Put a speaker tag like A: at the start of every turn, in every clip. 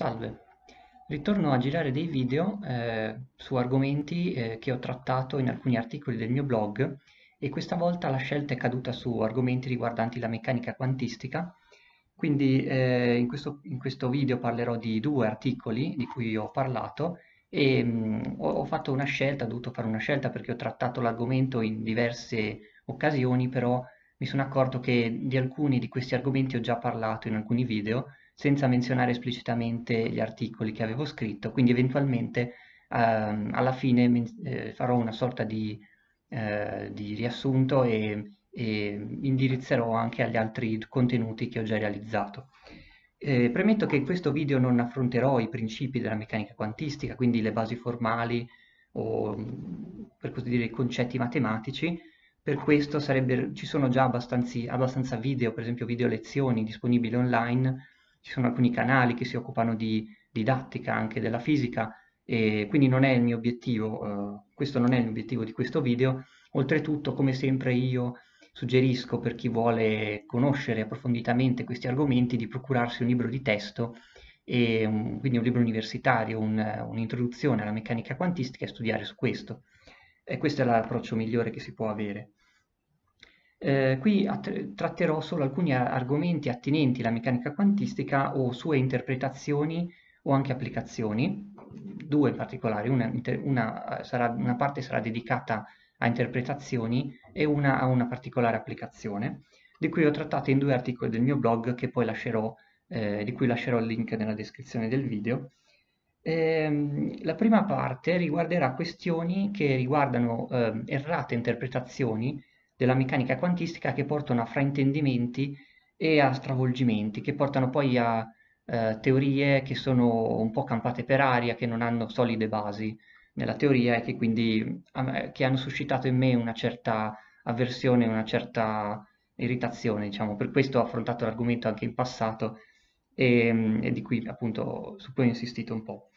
A: Salve, ritorno a girare dei video eh, su argomenti eh, che ho trattato in alcuni articoli del mio blog e questa volta la scelta è caduta su argomenti riguardanti la meccanica quantistica. Quindi eh, in, questo, in, questo, video parlerò di due articoli di cui ho parlato e mh, mm, ho, ho fatto una scelta, ho dovuto fare una scelta perché ho trattato l'argomento in diverse occasioni, però mi sono accorto che di alcuni di questi argomenti ho già parlato in alcuni video senza menzionare esplicitamente gli articoli che avevo scritto, quindi eventualmente ehm, alla fine eh, farò una sorta di, eh, di riassunto e, e, indirizzerò anche agli altri contenuti che ho già realizzato. Eh, premetto che in questo video non affronterò i principi della meccanica quantistica, quindi le basi formali o per così dire i concetti matematici, per questo sarebbe, ci sono già abbastanza video, per esempio video lezioni disponibili online ci sono alcuni canali che si occupano di didattica anche della fisica e quindi non è il mio obiettivo, eh, questo non è l'obiettivo di questo video. Oltretutto, come sempre io suggerisco per chi vuole conoscere approfonditamente questi argomenti di procurarsi un libro di testo e un, quindi un libro universitario, un'introduzione alla meccanica quantistica e studiare su questo. E questo è l'approccio migliore che si può avere. Eh, qui tratterò solo alcuni argomenti attinenti alla meccanica quantistica o sue interpretazioni o anche applicazioni, due in particolare, una, una, sarà, una parte sarà dedicata a interpretazioni e una a una particolare applicazione, di cui ho trattato in due articoli del mio blog che poi lascerò, eh, di cui lascerò il link nella descrizione del video. Eh, la prima parte riguarderà questioni che riguardano eh, errate interpretazioni della meccanica quantistica che portano a fraintendimenti e a stravolgimenti, che portano poi a eh, teorie che sono un po' campate per aria, che non hanno solide basi nella teoria e che quindi che hanno suscitato in me una certa avversione, una certa irritazione, diciamo. Per questo ho affrontato l'argomento anche in passato e, e, di cui appunto su cui ho insistito un po'.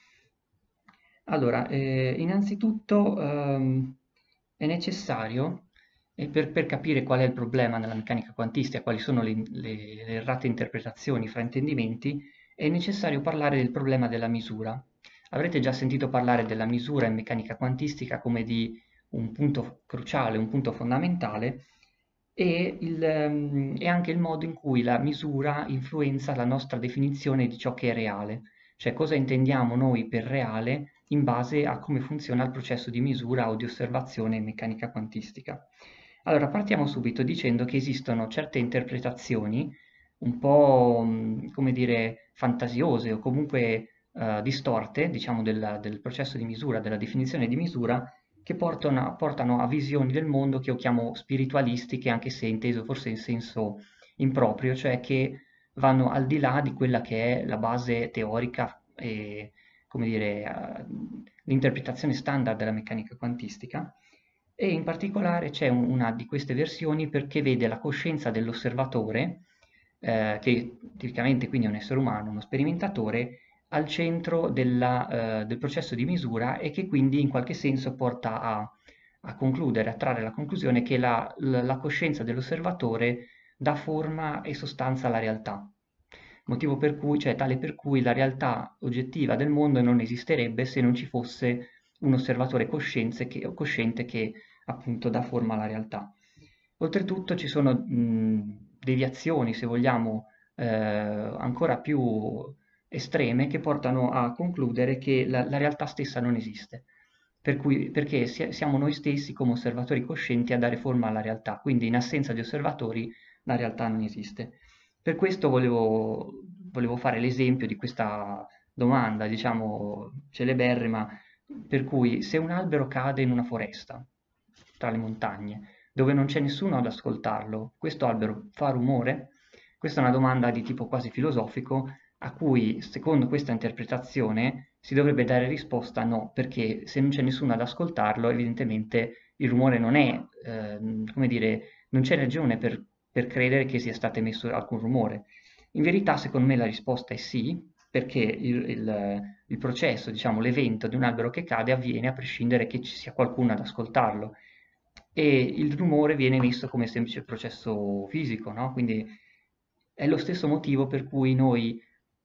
A: Allora, eh, innanzitutto ehm, è necessario e per, per, capire qual è il problema nella meccanica quantistica, quali sono le, le, le errate interpretazioni, i fraintendimenti, è necessario parlare del problema della misura. Avrete già sentito parlare della misura in meccanica quantistica come di un punto cruciale, un punto fondamentale, e, il, um, e anche il modo in cui la misura influenza la nostra definizione di ciò che è reale, cioè cosa intendiamo noi per reale in base a come funziona il processo di misura o di osservazione in meccanica quantistica. Allora, partiamo subito dicendo che esistono certe interpretazioni un po', come dire, fantasiose o comunque uh, distorte, diciamo, del, del, processo di misura, della definizione di misura, che portano, portano, a visioni del mondo che io chiamo spiritualistiche, anche se inteso forse in senso improprio, cioè che vanno al di là di quella che è la base teorica e, come dire, uh, l'interpretazione standard della meccanica quantistica e in particolare c'è una di queste versioni perché vede la coscienza dell'osservatore, eh, che tipicamente quindi è un essere umano, uno sperimentatore, al centro della, eh, del processo di misura e che quindi in qualche senso porta a, a concludere, a trarre la conclusione che la, la, la coscienza dell'osservatore dà forma e sostanza alla realtà. Motivo per cui, cioè tale per cui la realtà oggettiva del mondo non esisterebbe se non ci fosse un osservatore che, cosciente che appunto dà forma alla realtà. Oltretutto ci sono mh, deviazioni, se vogliamo, eh, ancora più estreme che portano a concludere che la, la realtà stessa non esiste, per cui, perché siamo noi stessi come osservatori coscienti a dare forma alla realtà, quindi in assenza di osservatori la realtà non esiste. Per questo volevo, volevo fare l'esempio di questa domanda, diciamo, celeberrima, per cui se un albero cade in una foresta, tra le montagne, dove non c'è nessuno ad ascoltarlo, questo albero fa rumore? Questa è una domanda di tipo quasi filosofico a cui, secondo questa interpretazione, si dovrebbe dare risposta no, perché se non c'è nessuno ad ascoltarlo, evidentemente il rumore non è, eh, come dire, non c'è ragione per, per credere che sia stato emesso alcun rumore. In verità, secondo me, la risposta è sì, perché il, il, il processo, diciamo, l'evento di un albero che cade avviene a prescindere che ci sia qualcuno ad ascoltarlo e il rumore viene visto come semplice processo fisico, no? Quindi è lo stesso motivo per cui noi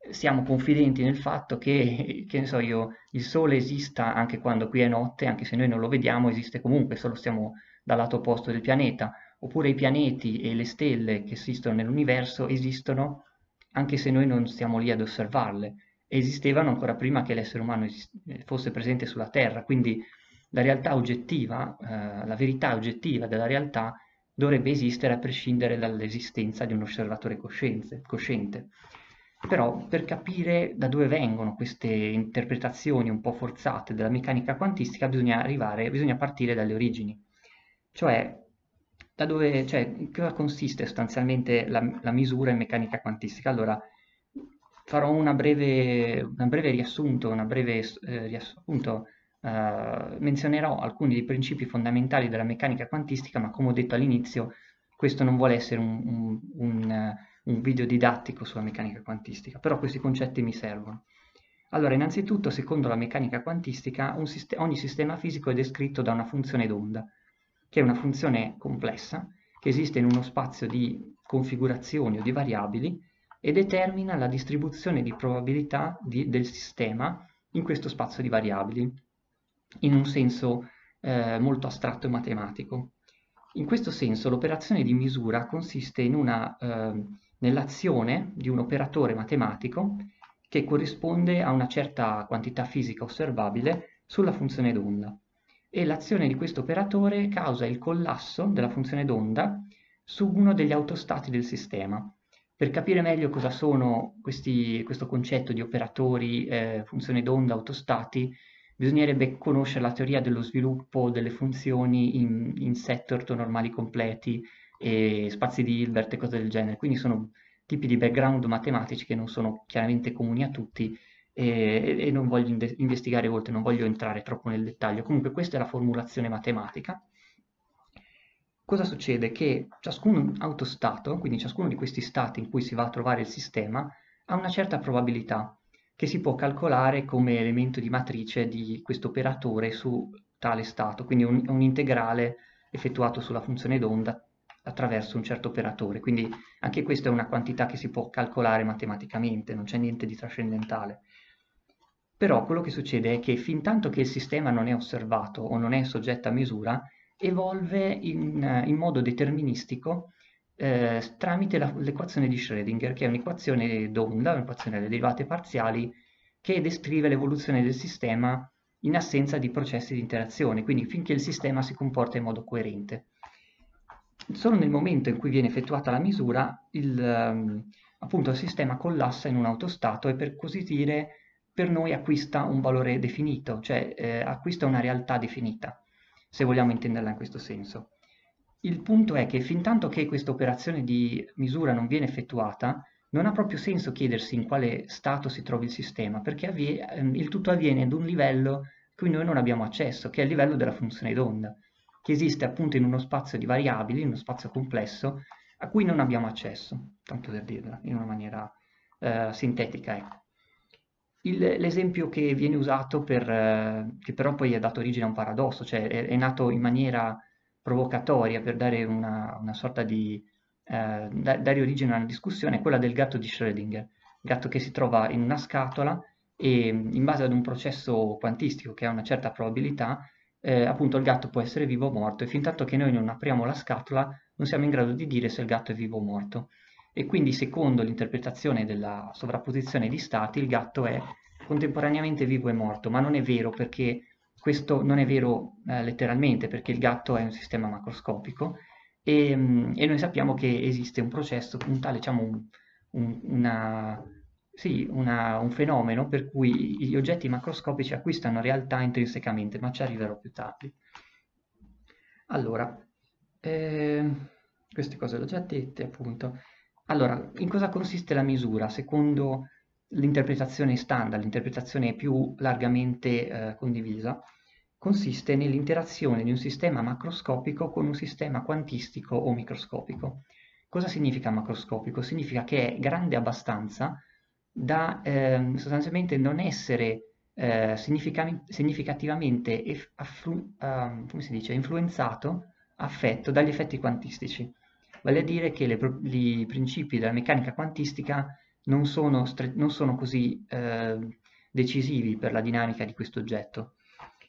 A: siamo confidenti nel fatto che, che ne so io, il Sole esista anche quando qui è notte, anche se noi non lo vediamo, esiste comunque, solo stiamo dal lato opposto del pianeta, oppure i pianeti e le stelle che esistono nell'universo esistono anche se noi non stiamo lì ad osservarle, esistevano ancora prima che l'essere umano fosse presente sulla Terra, quindi la realtà oggettiva, eh, la verità oggettiva della realtà dovrebbe esistere a prescindere dall'esistenza di un osservatore cosciente. Però per capire da dove vengono queste interpretazioni un po' forzate della meccanica quantistica bisogna, arrivare, bisogna partire dalle origini. Cioè, da dove, cioè, cosa consiste sostanzialmente la, la, misura in meccanica quantistica? Allora, farò una breve, un breve riassunto, breve eh, riassunto, eh, menzionerò alcuni dei principi fondamentali della meccanica quantistica, ma come ho detto all'inizio, questo non vuole essere un, un, un un video didattico sulla meccanica quantistica, però questi concetti mi servono. Allora, innanzitutto, secondo la meccanica quantistica, sist ogni sistema fisico è descritto da una funzione d'onda, che è una funzione complessa, che esiste in uno spazio di configurazioni o di variabili e determina la distribuzione di probabilità di, del sistema in questo spazio di variabili, in un senso eh, molto astratto e matematico. In questo senso l'operazione di misura consiste eh, nell'azione di un operatore matematico che corrisponde a una certa quantità fisica osservabile sulla funzione d'onda e l'azione di questo operatore causa il collasso della funzione d'onda su uno degli autostati del sistema. Per capire meglio cosa sono questi, questo concetto di operatori, eh, funzione d'onda, autostati, bisognerebbe conoscere la teoria dello sviluppo delle funzioni in, in set ortonormali completi, e spazi di Hilbert e cose del genere, quindi sono tipi di background matematici che non sono chiaramente comuni a tutti e, e non voglio investigare oltre, non voglio entrare troppo nel dettaglio. Comunque questa è la formulazione matematica. Cosa succede? Che ciascun autostato, quindi ciascuno di questi stati in cui si va a trovare il sistema, ha una certa probabilità che si può calcolare come elemento di matrice di questo operatore su tale stato, quindi un, un integrale effettuato sulla funzione d'onda attraverso un certo operatore, quindi anche questa è una quantità che si può calcolare matematicamente, non c'è niente di trascendentale. Però quello che succede è che fin tanto che il sistema non è osservato o non è soggetto a misura, evolve in, in modo deterministico eh, tramite l'equazione di Schrödinger, che è un'equazione d'onda, un'equazione delle derivate parziali, che descrive l'evoluzione del sistema in assenza di processi di interazione, quindi finché il sistema si comporta in modo coerente. Solo nel momento in cui viene effettuata la misura il, ehm, appunto, il sistema collassa in un autostato e per così dire per noi acquista un valore definito, cioè eh, acquista una realtà definita, se vogliamo intenderla in questo senso. Il punto è che fin tanto che questa operazione di misura non viene effettuata, non ha proprio senso chiedersi in quale stato si trovi il sistema, perché ehm, il tutto avviene ad un livello cui noi non abbiamo accesso, che è il livello della funzione d'onda che esiste appunto in uno spazio di variabili, in uno spazio complesso, a cui non abbiamo accesso, tanto per dirla, in una maniera eh, sintetica. Ecco. L'esempio che viene usato per, eh, che però poi ha dato origine a un paradosso, cioè è, è nato in maniera provocatoria per dare una, una sorta di, eh, dare origine a una discussione, è quella del gatto di Schrödinger, gatto che si trova in una scatola e in base ad un processo quantistico che ha una certa probabilità, eh, appunto il gatto può essere vivo o morto e fin tanto che noi non apriamo la scatola non siamo in grado di dire se il gatto è vivo o morto. E quindi secondo l'interpretazione della sovrapposizione di stati il gatto è contemporaneamente vivo e morto, ma non è vero perché questo non è vero eh, letteralmente perché il gatto è un sistema macroscopico e, mm, e, noi sappiamo che esiste un processo, un tale, diciamo, un, un, una, sì, una, un fenomeno per cui gli oggetti macroscopici acquistano realtà intrinsecamente, ma ci arriverò più tardi. Allora, eh, queste cose le ho già dette, appunto. Allora, in cosa consiste la misura? Secondo l'interpretazione standard, l'interpretazione più largamente eh, condivisa, consiste nell'interazione di un sistema macroscopico con un sistema quantistico o microscopico. Cosa significa macroscopico? Significa che è grande abbastanza da eh, sostanzialmente non essere eh, significativamente si dice, influenzato, affetto dagli effetti quantistici. Vale a dire che i principi della meccanica quantistica non sono, non sono così eh, decisivi per la dinamica di questo oggetto.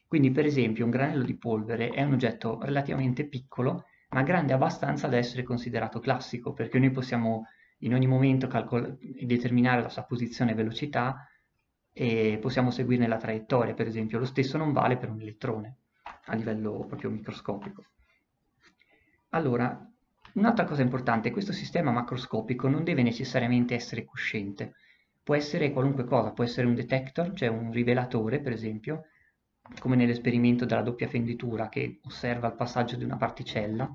A: Quindi per esempio un granello di polvere è un oggetto relativamente piccolo, ma grande abbastanza da essere considerato classico, perché noi possiamo in ogni momento determinare la sua posizione e velocità e possiamo seguirne la traiettoria, per esempio. Lo stesso non vale per un elettrone a livello proprio microscopico. Allora, un'altra cosa importante, questo sistema macroscopico non deve necessariamente essere cosciente, può essere qualunque cosa, può essere un detector, cioè un rivelatore per esempio, come nell'esperimento della doppia fenditura che osserva il passaggio di una particella,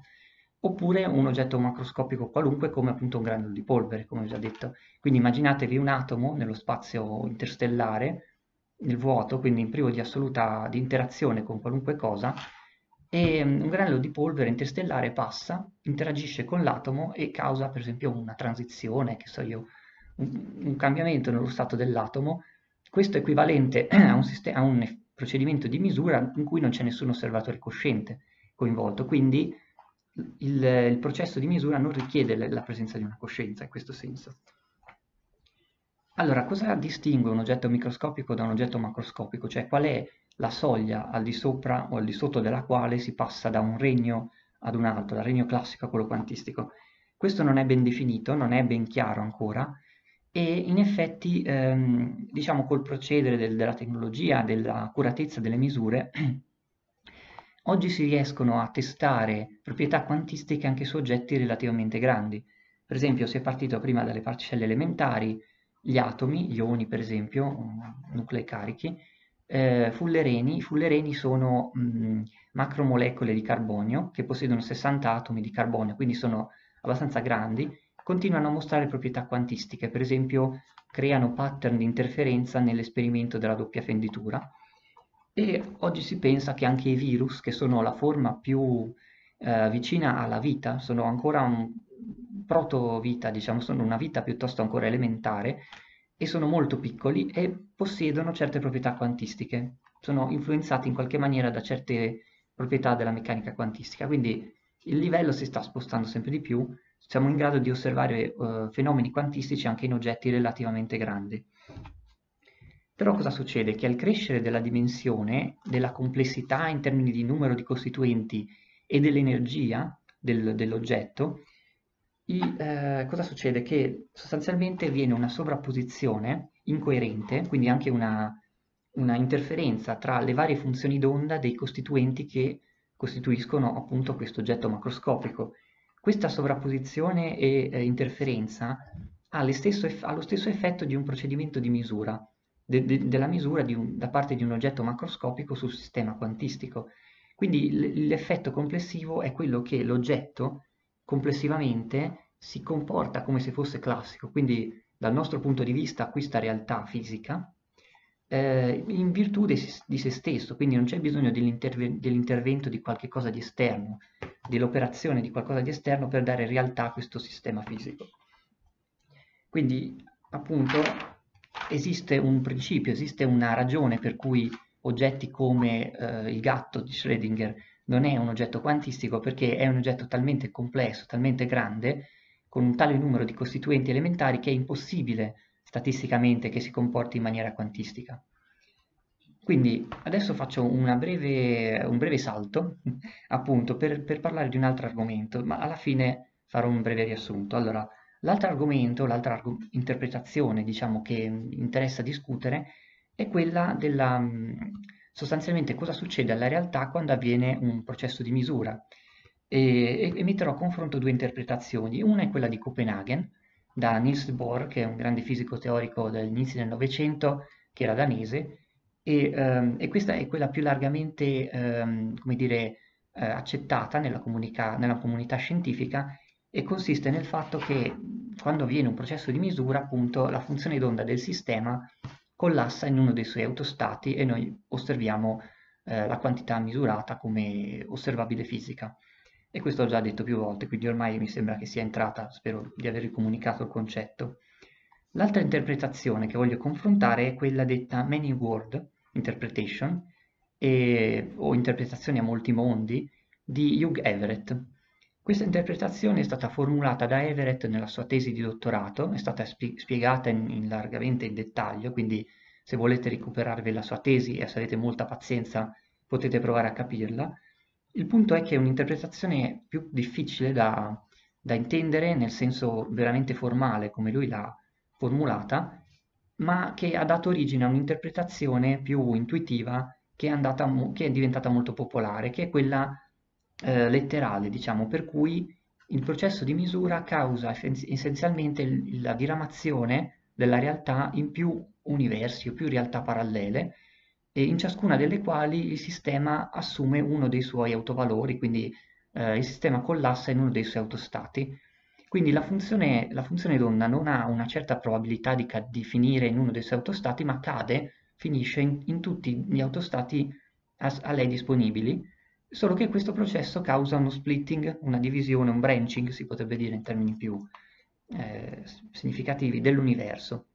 A: oppure un oggetto macroscopico qualunque come appunto un granullo di polvere, come ho già detto. Quindi immaginatevi un atomo nello spazio interstellare, nel vuoto, quindi in privo di assoluta di interazione con qualunque cosa, e mm, un granello di polvere interstellare passa, interagisce con l'atomo e causa per esempio una transizione, che so io, un, un cambiamento nello stato dell'atomo, questo è equivalente a un, a un procedimento di misura in cui non c'è nessun osservatore cosciente coinvolto, quindi il, il, processo di misura non richiede la presenza di una coscienza in questo senso. Allora, cosa distingue un oggetto microscopico da un oggetto macroscopico? Cioè, qual è la soglia al di sopra o al di sotto della quale si passa da un regno ad un altro, dal regno classico a quello quantistico? Questo non è ben definito, non è ben chiaro ancora, e in effetti, ehm, diciamo, col procedere del, della tecnologia, dell'accuratezza delle misure, oggi si riescono a testare proprietà quantistiche anche su oggetti relativamente grandi. Per esempio, si è partito prima dalle particelle elementari, gli atomi, gli ioni per esempio, nuclei carichi, eh, fullereni. I fullereni sono mh, macromolecole di carbonio che possiedono 60 atomi di carbonio, quindi sono abbastanza grandi continuano a mostrare proprietà quantistiche, per esempio creano pattern di interferenza nell'esperimento della doppia fenditura e oggi si pensa che anche i virus, che sono la forma più eh, vicina alla vita, sono ancora un proto-vita, diciamo, sono una vita piuttosto ancora elementare e sono molto piccoli e possiedono certe proprietà quantistiche, sono influenzati in qualche maniera da certe proprietà della meccanica quantistica, quindi il livello si sta spostando sempre di più siamo in grado di osservare uh, fenomeni quantistici anche in oggetti relativamente grandi. Però cosa succede? Che al crescere della dimensione, della complessità in termini di numero di costituenti e dell'energia del, dell'oggetto, eh, cosa succede? Che sostanzialmente viene una sovrapposizione incoerente, quindi anche una, una interferenza tra le varie funzioni d'onda dei costituenti che costituiscono appunto questo oggetto macroscopico questa sovrapposizione e eh, interferenza ha, stesso, ha, lo stesso effetto di un procedimento di misura, de, de, della misura un, da parte di un oggetto macroscopico sul sistema quantistico. Quindi l'effetto complessivo è quello che l'oggetto complessivamente si comporta come se fosse classico, quindi dal nostro punto di vista acquista realtà fisica eh, in virtù di, di, se stesso, quindi non c'è bisogno dell'intervento di qualche cosa di esterno, dell'operazione di qualcosa di esterno per dare realtà a questo sistema fisico. Quindi appunto esiste un principio, esiste una ragione per cui oggetti come eh, il gatto di Schrödinger non è un oggetto quantistico perché è un oggetto talmente complesso, talmente grande, con un tale numero di costituenti elementari che è impossibile statisticamente che si comporti in maniera quantistica. Quindi adesso faccio breve, un breve salto, appunto, per, per, parlare di un altro argomento, ma alla fine farò un breve riassunto. Allora, l'altro argomento, l'altra interpretazione, diciamo, che interessa discutere è quella della, sostanzialmente, cosa succede alla realtà quando avviene un processo di misura. E, e, metterò a confronto due interpretazioni. Una è quella di Copenaghen, da Niels Bohr, che è un grande fisico teorico degli inizi del Novecento, che era danese, e, ehm, e, questa è quella più largamente, ehm, come dire, eh, accettata nella, nella, comunità scientifica e consiste nel fatto che quando avviene un processo di misura, appunto, la funzione d'onda del sistema collassa in uno dei suoi autostati e noi osserviamo eh, la quantità misurata come osservabile fisica e questo ho già detto più volte, quindi ormai mi sembra che sia entrata, spero di aver comunicato il concetto. L'altra interpretazione che voglio confrontare è quella detta many word interpretation e, o interpretazione a molti mondi di Hugh Everett. Questa interpretazione è stata formulata da Everett nella sua tesi di dottorato, è stata spiegata in, in largamente in dettaglio, quindi se volete recuperarvi la sua tesi e se avete molta pazienza potete provare a capirla. Il punto è che è un'interpretazione più difficile da, da intendere nel senso veramente formale, come lui l'ha formulata, ma che ha dato origine a un'interpretazione più intuitiva che è, andata, che è diventata molto popolare, che è quella eh, letterale, diciamo, per cui il processo di misura causa essenzialmente la diramazione della realtà in più universi o più realtà parallele, in ciascuna delle quali il sistema assume uno dei suoi autovalori, quindi eh, il sistema collassa in uno dei suoi autostati. Quindi la funzione, la funzione d'onda non ha una certa probabilità di, di, finire in uno dei suoi autostati, ma cade, finisce in, in tutti gli autostati a, a lei disponibili, solo che questo processo causa uno splitting, una divisione, un branching, si potrebbe dire in termini più eh, significativi, dell'universo.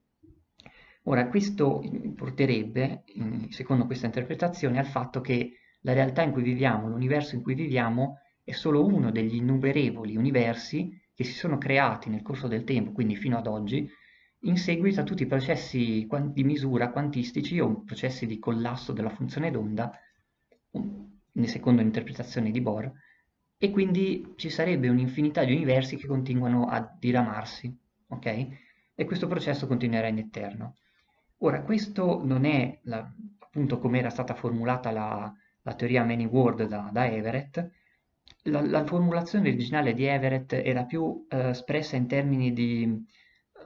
A: Ora, questo porterebbe, secondo questa interpretazione, al fatto che la realtà in cui viviamo, l'universo in cui viviamo, è solo uno degli innumerevoli universi che si sono creati nel corso del tempo, quindi fino ad oggi, in seguito a tutti i processi di misura quantistici o processi di collasso della funzione d'onda secondo l'interpretazione di Bohr, e quindi ci sarebbe un'infinità di universi che continuano a diramarsi, ok? E questo processo continuerà in eterno. Ora, questo non è, la, appunto, come era stata formulata la, la teoria Many World da, da Everett, la, la, formulazione originale di Everett era più eh, espressa in termini di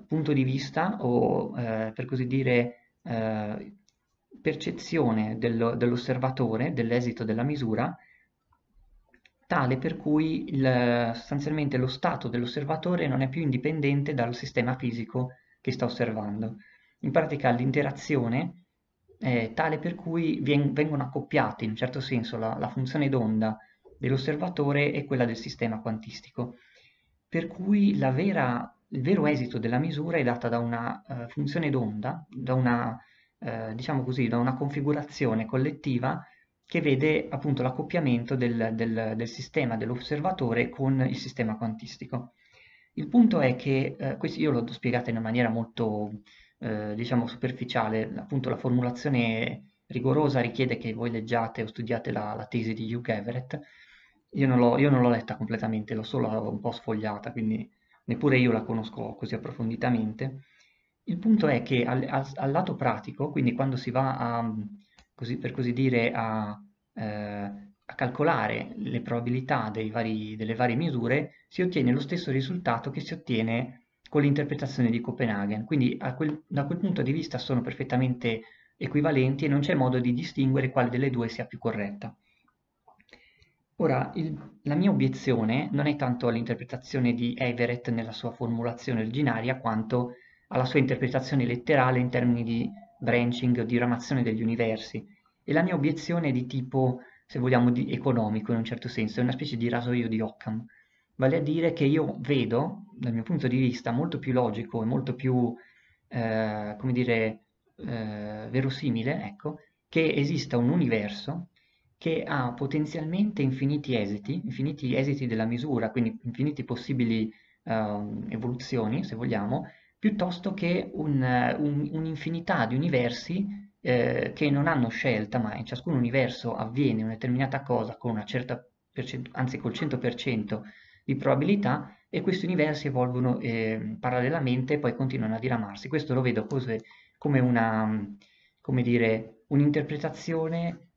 A: punto di vista o, eh, per così dire, eh, percezione dello, dell'osservatore dell'esito della misura tale per cui il, sostanzialmente lo stato dell'osservatore non è più indipendente dal sistema fisico che sta osservando. In pratica l'interazione è tale per cui vengono accoppiate in un certo senso la, la funzione d'onda dell'osservatore e quella del sistema quantistico, per cui vera, il vero esito della misura è data da una uh, funzione d'onda, da una eh, diciamo così, da una configurazione collettiva che vede appunto l'accoppiamento del, del, del, sistema dell'osservatore con il sistema quantistico. Il punto è che, eh, questo io l'ho spiegato in una maniera molto, eh, diciamo, superficiale, appunto la formulazione rigorosa richiede che voi leggiate o studiate la, la tesi di Hugh Everett, io non l'ho letta completamente, l'ho solo un po' sfogliata, quindi neppure io la conosco così approfonditamente, il punto è che al, al, al lato pratico, quindi quando si va a, così, per così dire, a, eh, a calcolare le probabilità vari, delle varie misure, si ottiene lo stesso risultato che si ottiene con l'interpretazione di Copenaghen. Quindi quel, da quel punto di vista sono perfettamente equivalenti e non c'è modo di distinguere quale delle due sia più corretta. Ora, il, la mia obiezione non è tanto all'interpretazione di Everett nella sua formulazione originaria, quanto alla sua interpretazione letterale in termini di branching o di ramazione degli universi. E la mia obiezione è di tipo, se vogliamo, economico in un certo senso, è una specie di rasoio di Occam. Vale a dire che io vedo, dal mio punto di vista, molto più logico e molto più, eh, come dire, eh, verosimile, ecco, che esista un universo che ha potenzialmente infiniti esiti, infiniti esiti della misura, quindi infiniti possibili uh, evoluzioni, se vogliamo, piuttosto che un, un, un'infinità di universi eh, che non hanno scelta, ma in ciascun universo avviene una determinata cosa con una certa percentuale, anzi col 100% di probabilità, e questi universi evolvono eh, parallelamente e poi continuano a diramarsi. Questo lo vedo così, come una, come dire, un'interpretazione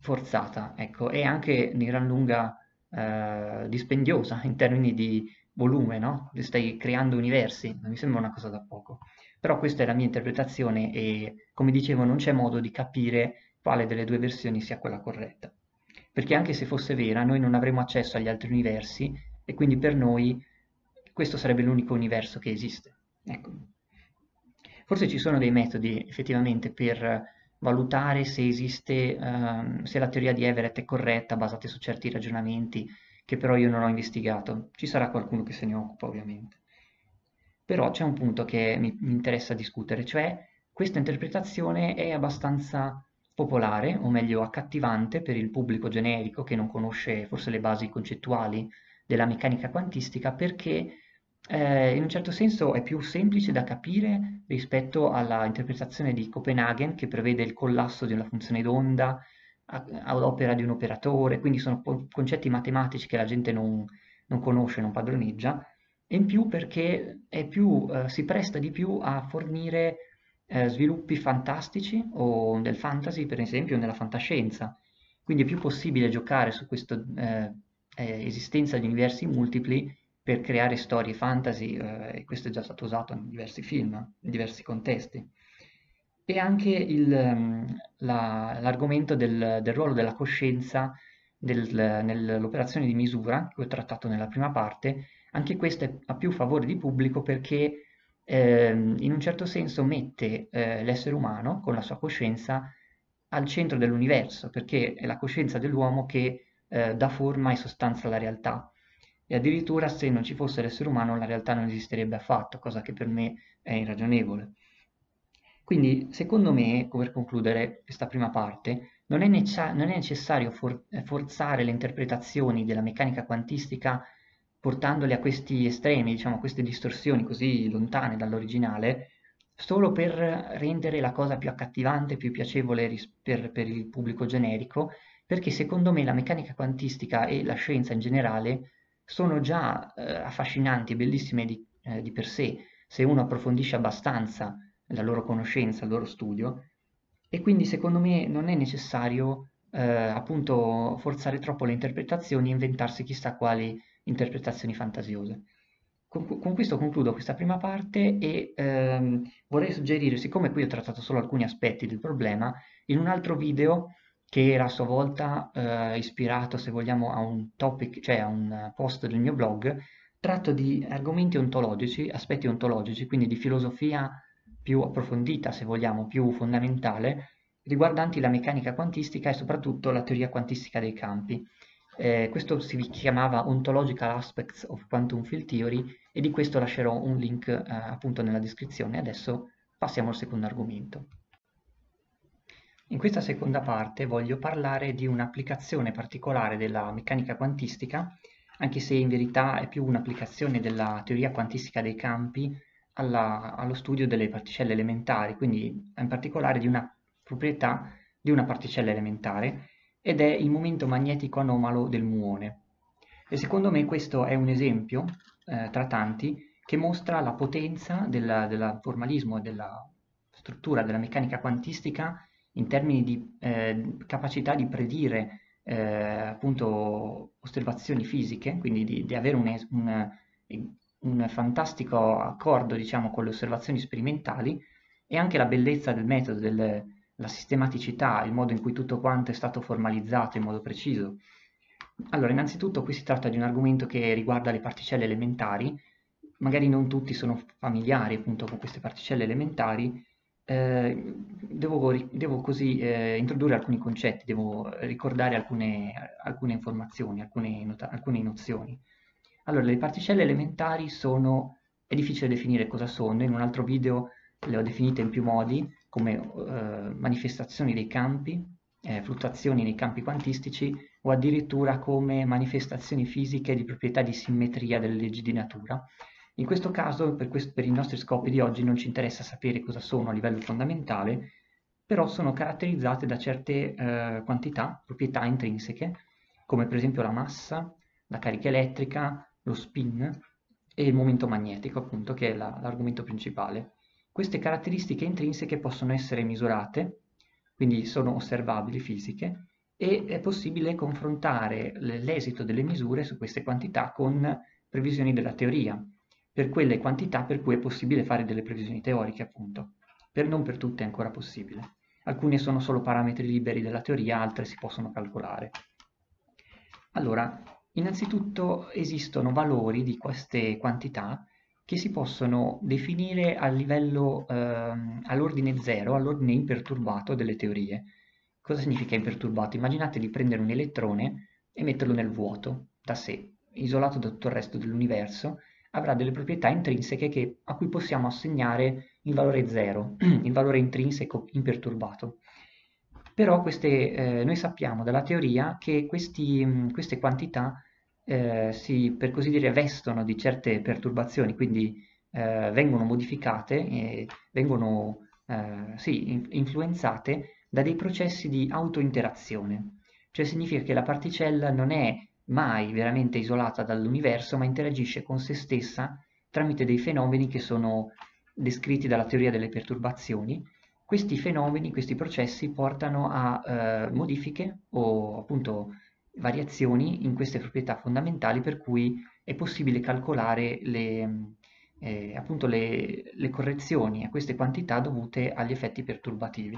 A: forzata, ecco, e anche di gran lunga eh, dispendiosa in termini di volume, no? Stai creando universi, non mi sembra una cosa da poco. Però questa è la mia interpretazione e, come dicevo, non c'è modo di capire quale delle due versioni sia quella corretta. Perché anche se fosse vera, noi non avremo accesso agli altri universi e quindi per noi questo sarebbe l'unico universo che esiste. Ecco. Forse ci sono dei metodi effettivamente per valutare se esiste, uh, se la teoria di Everett è corretta, basate su certi ragionamenti, che però io non ho investigato. Ci sarà qualcuno che se ne occupa ovviamente. Però c'è un punto che mi, interessa discutere, cioè questa interpretazione è abbastanza popolare, o meglio accattivante per il pubblico generico che non conosce forse le basi concettuali della meccanica quantistica perché eh, in un certo senso è più semplice da capire rispetto alla interpretazione di Copenaghen che prevede il collasso di una funzione d'onda all'opera di un operatore, quindi sono concetti matematici che la gente non, non conosce, non padroneggia, e in più perché più, eh, si presta di più a fornire eh, sviluppi fantastici o del fantasy, per esempio, nella fantascienza. Quindi è più possibile giocare su questa eh, eh, esistenza di universi multipli per creare storie fantasy, eh, e questo è già stato usato in diversi film, in diversi contesti. E anche mm, l'argomento del, del, ruolo della coscienza del, nell'operazione di misura, che ho trattato nella prima parte, anche questo è a più favore di pubblico perché eh, in un certo senso mette eh, l'essere umano con la sua coscienza al centro dell'universo, perché è la coscienza dell'uomo che eh, dà forma e sostanza alla realtà. E addirittura se non ci fosse l'essere umano la realtà non esisterebbe affatto, cosa che per me è irragionevole. Quindi, secondo me, per concludere questa prima parte, non è, non è necessario for forzare le interpretazioni della meccanica quantistica portandole a questi estremi, diciamo, a queste distorsioni così lontane dall'originale, solo per rendere la cosa più accattivante, più piacevole per, per, il pubblico generico, perché secondo me la meccanica quantistica e la scienza in generale sono già eh, affascinanti e bellissime di, eh, di per sé, se uno approfondisce abbastanza la loro conoscenza, il loro studio, e quindi secondo me non è necessario eh, appunto forzare troppo le interpretazioni e inventarsi chissà quali interpretazioni fantasiose. Con, con questo concludo questa prima parte e ehm, vorrei suggerire, siccome qui ho trattato solo alcuni aspetti del problema, in un altro video che era a sua volta eh, ispirato, se vogliamo, a un topic, cioè a un post del mio blog, tratto di argomenti ontologici, aspetti ontologici, quindi di filosofia più approfondita, se vogliamo, più fondamentale, riguardanti la meccanica quantistica e soprattutto la teoria quantistica dei campi. Eh, questo si chiamava Ontological Aspects of Quantum Field Theory e di questo lascerò un link eh, appunto nella descrizione. Adesso passiamo al secondo argomento. In questa seconda parte voglio parlare di un'applicazione particolare della meccanica quantistica, anche se in verità è più un'applicazione della teoria quantistica dei campi alla, allo studio delle particelle elementari, quindi in particolare di una proprietà di una particella elementare ed è il momento magnetico anomalo del muone. E secondo me questo è un esempio, eh, tra tanti, che mostra la potenza del, del, formalismo e della struttura della meccanica quantistica in termini di eh, capacità di predire eh, appunto osservazioni fisiche, quindi di, di avere un, un, un, fantastico accordo diciamo, con le osservazioni sperimentali e anche la bellezza del metodo, del, la sistematicità, il modo in cui tutto quanto è stato formalizzato in modo preciso. Allora, innanzitutto qui si tratta di un argomento che riguarda le particelle elementari, magari non tutti sono familiari appunto con queste particelle elementari, eh, devo, devo, così eh, introdurre alcuni concetti, devo ricordare alcune, alcune informazioni, alcune, alcune nozioni. Allora, le particelle elementari sono, è difficile definire cosa sono, in un altro video le ho definite in più modi, come eh, manifestazioni dei campi, eh, fluttuazioni nei campi quantistici o addirittura come manifestazioni fisiche di proprietà di simmetria delle leggi di natura. In questo caso, per, questo, per i nostri scopi di oggi, non ci interessa sapere cosa sono a livello fondamentale, però sono caratterizzate da certe eh, quantità, proprietà intrinseche, come per esempio la massa, la carica elettrica, lo spin e il momento magnetico, appunto, che è l'argomento principale. Queste caratteristiche intrinseche possono essere misurate, quindi sono osservabili fisiche, e è possibile confrontare l'esito delle misure su queste quantità con previsioni della teoria, per quelle quantità per cui è possibile fare delle previsioni teoriche, appunto. Per non per tutte è ancora possibile. Alcune sono solo parametri liberi della teoria, altre si possono calcolare. Allora, innanzitutto esistono valori di queste quantità che si possono definire livello, ehm, all'ordine zero, all'ordine imperturbato delle teorie. Cosa significa imperturbato? Immaginate di prendere un elettrone e metterlo nel vuoto, da sé, isolato da tutto il resto dell'universo, avrà delle proprietà intrinseche che, a cui possiamo assegnare il valore zero, il valore intrinseco imperturbato. Però queste, eh, noi sappiamo dalla teoria che questi, queste quantità eh, si, per così dire, vestono di certe perturbazioni, quindi eh, vengono modificate e vengono eh, sì, influenzate da dei processi di autointerazione. Cioè significa che la particella non è mai veramente isolata dall'universo, ma interagisce con se stessa tramite dei fenomeni che sono descritti dalla teoria delle perturbazioni. Questi fenomeni, questi processi portano a eh, modifiche o appunto variazioni in queste proprietà fondamentali per cui è possibile calcolare le, eh, appunto le, le correzioni a queste quantità dovute agli effetti perturbativi.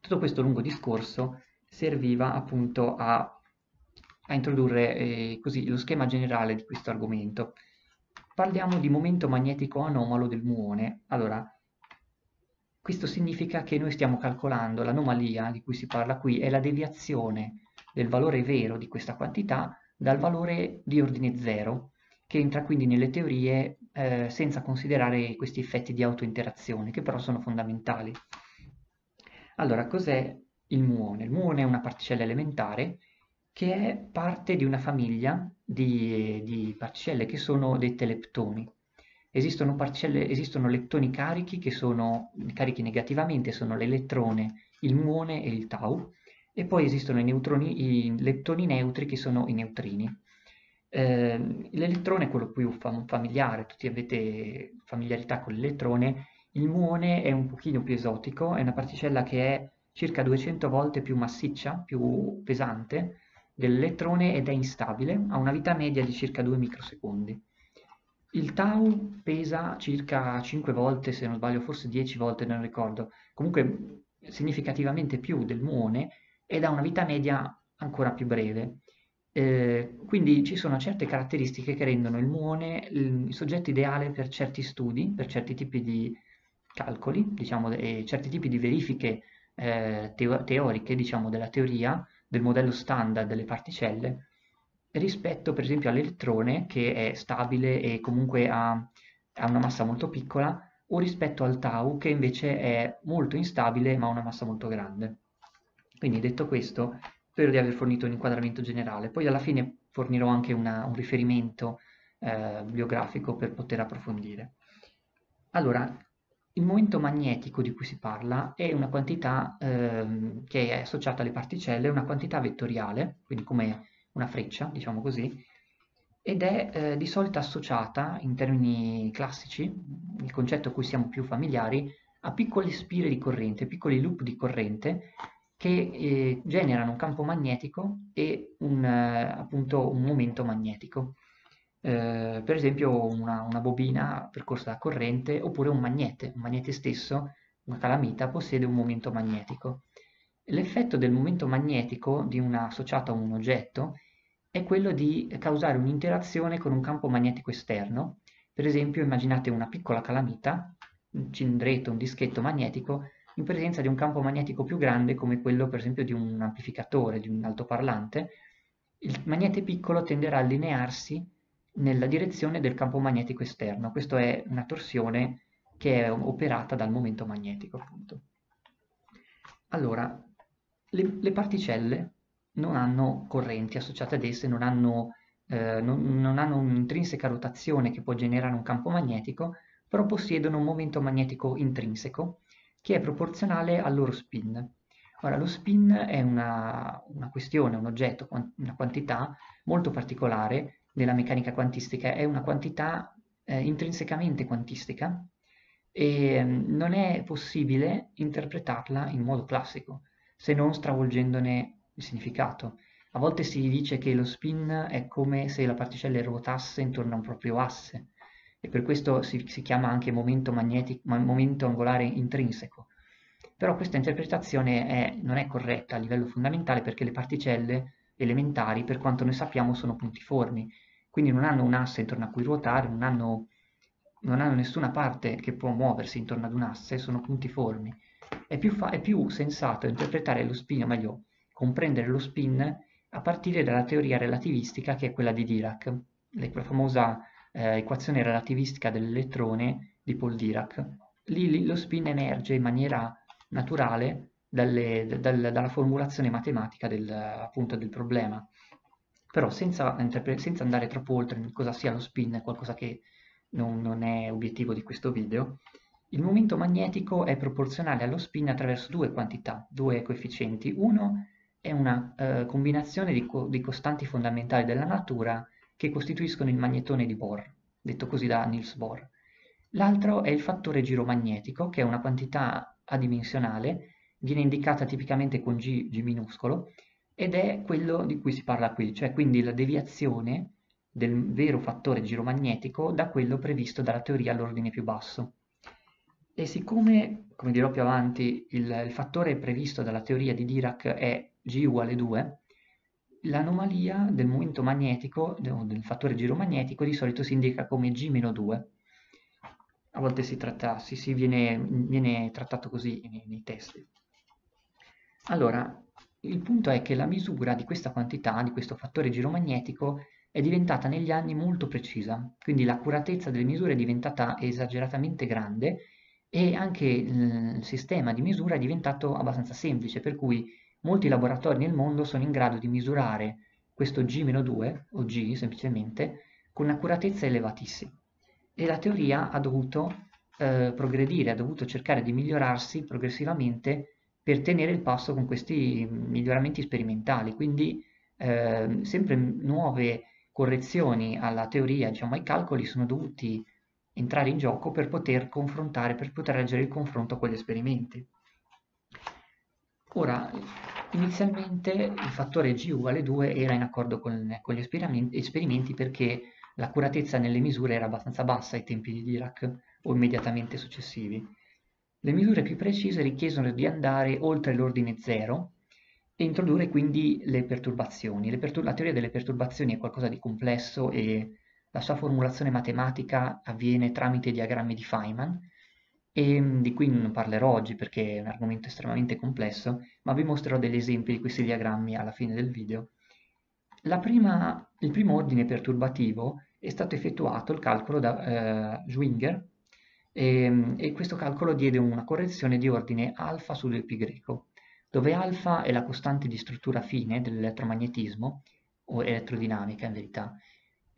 A: Tutto questo lungo discorso serviva appunto a, a introdurre eh, così lo schema generale di questo argomento. Parliamo di momento magnetico anomalo del muone. Allora, questo significa che noi stiamo calcolando l'anomalia di cui si parla qui, è la deviazione del valore vero di questa quantità dal valore di ordine 0, che entra quindi nelle teorie eh, senza considerare questi effetti di autointerazione, che però sono fondamentali. Allora, cos'è il muone? Il muone è una particella elementare che è parte di una famiglia di, di particelle che sono dette leptoni. Esistono, esistono, leptoni carichi che sono carichi negativamente, sono l'elettrone, il muone e il tau, e poi esistono i, neutroni, i leptoni neutri che sono i neutrini. Eh, l'elettrone è quello più fam familiare, tutti avete familiarità con l'elettrone, il muone è un pochino più esotico, è una particella che è circa 200 volte più massiccia, più pesante dell'elettrone ed è instabile, ha una vita media di circa 2 microsecondi. Il tau pesa circa 5 volte, se non sbaglio, forse 10 volte, non ricordo, comunque significativamente più del muone ed ha una vita media ancora più breve. Eh, quindi ci sono certe caratteristiche che rendono il muone il, soggetto ideale per certi studi, per certi tipi di calcoli, diciamo, e certi tipi di verifiche eh, teo teoriche, diciamo, della teoria, del modello standard delle particelle, rispetto per esempio all'elettrone che è stabile e comunque ha, ha una massa molto piccola, o rispetto al tau che invece è molto instabile ma ha una massa molto grande. Quindi detto questo, spero di aver fornito un inquadramento generale, poi alla fine fornirò anche una, un riferimento eh, biografico per poter approfondire. Allora, il momento magnetico di cui si parla è una quantità eh, che è associata alle particelle, è una quantità vettoriale, quindi come una freccia, diciamo così, ed è eh, di solito associata, in termini classici, il concetto a cui siamo più familiari, a piccole spire di corrente, piccoli loop di corrente che eh, generano un campo magnetico e un, eh, appunto un momento magnetico. Eh, per esempio una, una, bobina percorsa da corrente oppure un magnete, un magnete stesso, una calamita, possiede un momento magnetico. L'effetto del momento magnetico di una associato a un oggetto è quello di causare un'interazione con un campo magnetico esterno. Per esempio immaginate una piccola calamita, un cindretto, un dischetto magnetico, in presenza di un campo magnetico più grande come quello per esempio di un amplificatore, di un altoparlante, il magnete piccolo tenderà a allinearsi nella direzione del campo magnetico esterno. Questa è una torsione che è operata dal momento magnetico, appunto. Allora, le, le particelle non hanno correnti associate ad esse, non hanno, eh, non, non hanno un'intrinseca rotazione che può generare un campo magnetico, però possiedono un momento magnetico intrinseco che è proporzionale al loro spin. Ora, lo spin è una, una questione, un oggetto, una quantità molto particolare della meccanica quantistica, è una quantità eh, intrinsecamente quantistica e mm, non è possibile interpretarla in modo classico, se non stravolgendone il significato. A volte si dice che lo spin è come se la particella ruotasse intorno a un proprio asse e per questo si, si chiama anche momento, momento angolare intrinseco. Però questa interpretazione è, non è corretta a livello fondamentale perché le particelle elementari, per quanto noi sappiamo, sono puntiformi, quindi non hanno un asse intorno a cui ruotare, non hanno, non hanno nessuna parte che può muoversi intorno ad un asse, sono puntiformi. È più, è più sensato interpretare lo spin, o meglio, comprendere lo spin a partire dalla teoria relativistica che è quella di Dirac, la famosa eh, equazione relativistica dell'elettrone di Paul Dirac. Lì, lì, lo spin emerge in maniera naturale dalle, dal, dalla formulazione matematica del, appunto, del problema. però senza, senza andare troppo oltre in cosa sia lo spin, qualcosa che non, non è obiettivo di questo video, il momento magnetico è proporzionale allo spin attraverso due quantità, due coefficienti. Uno è una eh, combinazione di, co di, costanti fondamentali della natura che costituiscono il magnetone di Bohr, detto così da Niels Bohr. L'altro è il fattore giro magnetico, che è una quantità adimensionale, viene indicata tipicamente con G, G minuscolo, ed è quello di cui si parla qui, cioè quindi la deviazione del vero fattore giro magnetico da quello previsto dalla teoria all'ordine più basso. E siccome, come dirò più avanti, il, il fattore previsto dalla teoria di Dirac è G uguale 2, l'anomalia del momento magnetico, del fattore giro magnetico, di solito si indica come G-2. A volte si, tratta, si, si viene, viene, trattato così nei, nei testi. Allora, il punto è che la misura di questa quantità, di questo fattore giro magnetico, è diventata negli anni molto precisa, quindi l'accuratezza delle misure è diventata esageratamente grande e anche il sistema di misura è diventato abbastanza semplice, per cui molti laboratori nel mondo sono in grado di misurare questo G-2, o G semplicemente, con accuratezza elevatissima. E la teoria ha dovuto eh, progredire, ha dovuto cercare di migliorarsi progressivamente per tenere il passo con questi miglioramenti sperimentali. Quindi eh, sempre nuove correzioni alla teoria, diciamo ai calcoli, sono dovuti entrare in gioco per poter confrontare, per poter reggere il confronto con gli esperimenti. Ora, inizialmente il fattore G uguale 2 era in accordo con, con gli esperimenti, perché l'accuratezza nelle misure era abbastanza bassa ai tempi di Dirac o immediatamente successivi. Le misure più precise richiedono di andare oltre l'ordine 0 e introdurre quindi le perturbazioni. Le pertur la teoria delle perturbazioni è qualcosa di complesso e la sua formulazione matematica avviene tramite diagrammi di Feynman, e mm, di cui non parlerò oggi perché è un argomento estremamente complesso, ma vi mostrerò degli esempi di questi diagrammi alla fine del video. Prima, il primo ordine perturbativo è stato effettuato, il calcolo da eh, Schwinger, e, mm, e, questo calcolo diede una correzione di ordine alfa su 2π greco, dove alfa è la costante di struttura fine dell'elettromagnetismo, o eletrodinamica in verità,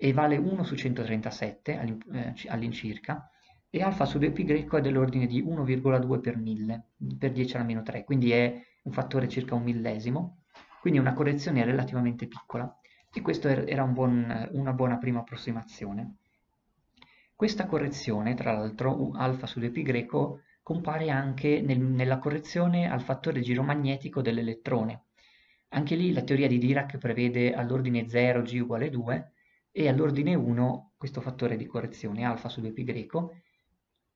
A: e vale 1 su 137 eh, all'incirca, e alfa su 2π greco è dell'ordine di 1,2 per 1000, per 10 alla meno 3, quindi è un fattore circa un millesimo, quindi una correzione relativamente piccola, e questa era un buon, una buona prima approssimazione. Questa correzione, tra l'altro, alfa su 2π greco, compare anche nel, nella correzione al fattore giromagnetico dell'elettrone. Anche lì la teoria di Dirac prevede all'ordine 0 g uguale 2 e all'ordine 1 questo fattore di correzione, alfa su 2π greco.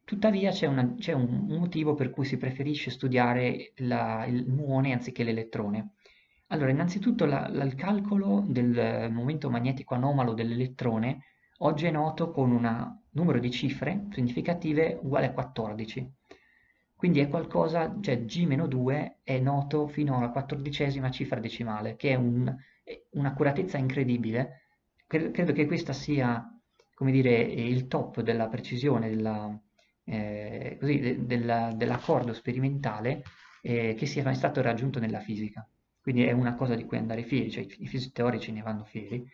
A: Tuttavia c'è, un motivo per cui si preferisce studiare la, il muone anziché l'elettrone. Allora, innanzitutto la, la, il calcolo del momento magnetico anomalo dell'elettrone oggi è noto con un numero di cifre significative uguale a 14. Quindi è qualcosa, cioè G-2 è noto fino alla quattordicesima cifra decimale, che è un'accuratezza un incredibile credo che questa sia, come dire, il top della precisione della, eh, così, della, dell'accordo sperimentale eh, che sia mai stato raggiunto nella fisica. Quindi è una cosa di cui andare fieri, cioè i fisici teorici ne vanno fieri,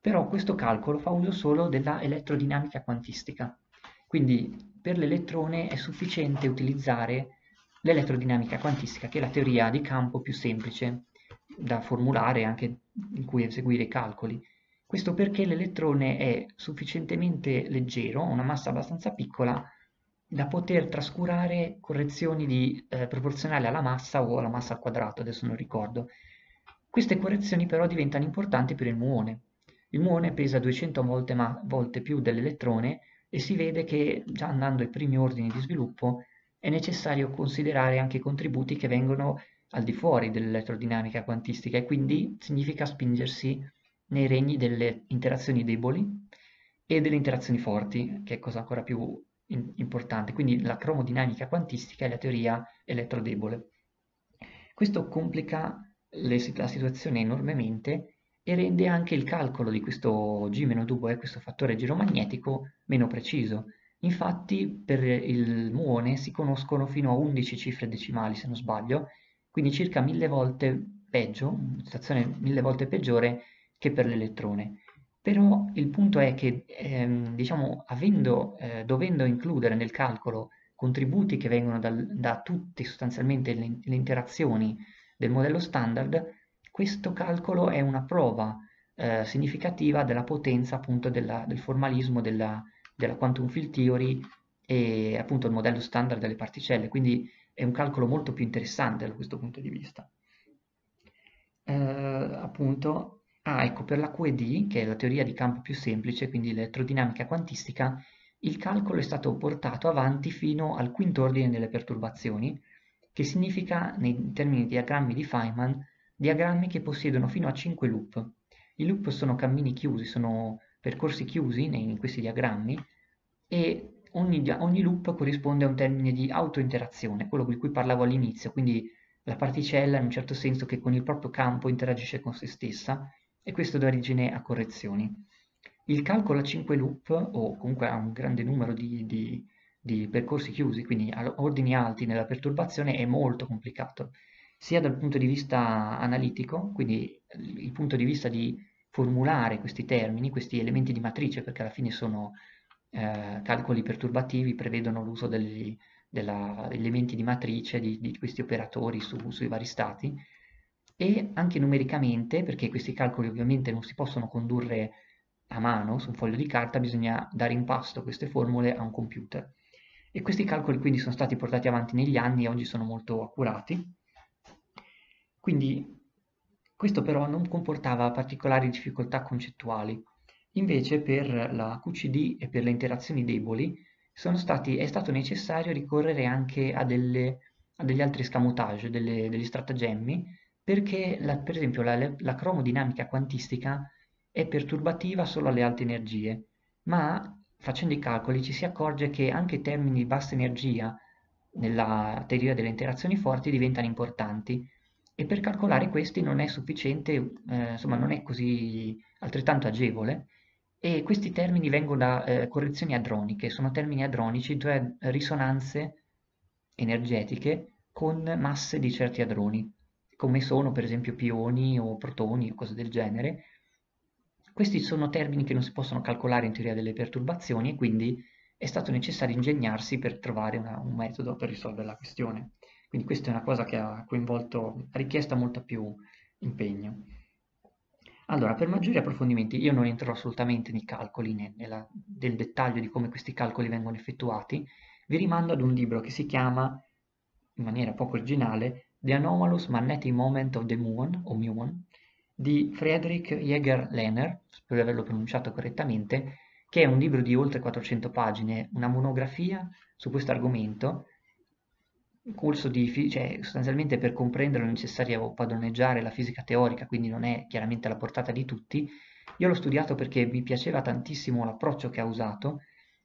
A: però questo calcolo fa uso solo della elettrodinamica quantistica. Quindi per l'elettrone è sufficiente utilizzare l'elettrodinamica quantistica, che è la teoria di campo più semplice da formulare, anche in cui eseguire i calcoli. Questo perché l'elettrone è sufficientemente leggero, una massa abbastanza piccola, da poter trascurare correzioni di, eh, proporzionali alla massa o alla massa al quadrato, adesso non ricordo. Queste correzioni però diventano importanti per il muone. Il muone pesa 200 volte, volte più dell'elettrone e si vede che già andando ai primi ordini di sviluppo è necessario considerare anche i contributi che vengono al di fuori dell'elettrodinamica quantistica e quindi significa spingersi nei regni delle interazioni deboli e delle interazioni forti, che è cosa ancora più in importante, quindi la cromodinamica quantistica e la teoria elettrodebole. Questo complica le, la situazione enormemente e rende anche il calcolo di questo G-2, questo fattore giromagnetico, meno preciso. Infatti per il muone si conoscono fino a 11 cifre decimali, se non sbaglio, quindi circa mille volte peggio, una situazione mille volte peggiore che per l'elettrone. Però il punto è che, ehm, diciamo, avendo, eh, dovendo includere nel calcolo contributi che vengono dal, da tutte sostanzialmente le, le, interazioni del modello standard, questo calcolo è una prova eh, significativa della potenza appunto della, del formalismo della, della quantum field theory e appunto il modello standard delle particelle, quindi è un calcolo molto più interessante da questo punto di vista. Eh, appunto, ah, ecco, per la QED, che è la teoria di campo più semplice, quindi l'elettrodinamica quantistica, il calcolo è stato portato avanti fino al quinto ordine delle perturbazioni, che significa, nei termini di diagrammi di Feynman, diagrammi che possiedono fino a 5 loop. I loop sono cammini chiusi, sono percorsi chiusi in questi diagrammi e ogni, ogni loop corrisponde a un termine di autointerazione, quello di cui parlavo all'inizio, quindi la particella in un certo senso che con il proprio campo interagisce con se stessa e questo dà origine a correzioni. Il calcolo a 5 loop, o comunque a un grande numero di, di, di percorsi chiusi, quindi a ordini alti nella perturbazione, è molto complicato, sia dal punto di vista analitico, quindi il punto di vista di formulare questi termini, questi elementi di matrice, perché alla fine sono eh, calcoli perturbativi, prevedono l'uso degli della, elementi di matrice di, di questi operatori su, sui vari stati, e anche numericamente, perché questi calcoli ovviamente non si possono condurre a mano su un foglio di carta, bisogna dare in pasto queste formule a un computer. E questi calcoli quindi sono stati portati avanti negli anni e oggi sono molto accurati. Quindi questo però non comportava particolari difficoltà concettuali. Invece per la QCD e per le interazioni deboli stati, è stato necessario ricorrere anche a, delle, a degli altri scamotage, delle, degli stratagemmi, perché la, per esempio la, la cromodinamica quantistica è perturbativa solo alle alte energie, ma facendo i calcoli ci si accorge che anche termini di bassa energia nella teoria delle interazioni forti diventano importanti. E per calcolare questi non è sufficiente, eh, insomma non è così altrettanto agevole. E questi termini vengono da eh, correzioni adroniche, sono termini adronici, cioè risonanze energetiche con masse di certi adroni, come sono per esempio pioni o protoni o cose del genere. Questi sono termini che non si possono calcolare in teoria delle perturbazioni e quindi è stato necessario ingegnarsi per trovare una, un metodo per risolvere la questione. Quindi questa è una cosa che ha coinvolto, ha richiesto molto più impegno. Allora, per maggiori approfondimenti, io non entrerò assolutamente nei calcoli, né nella, nel dettaglio di come questi calcoli vengono effettuati, vi rimando ad un libro che si chiama, in maniera poco originale, The Anomalous Magnetic Moment of the Muon, o Muon, di Friedrich Jäger-Lehner, spero di averlo pronunciato correttamente, che è un libro di oltre 400 pagine, una monografia su questo argomento, corso di, cioè sostanzialmente per comprenderlo è necessario padroneggiare la fisica teorica, quindi non è chiaramente alla portata di tutti. Io l'ho studiato perché mi piaceva tantissimo l'approccio che ha usato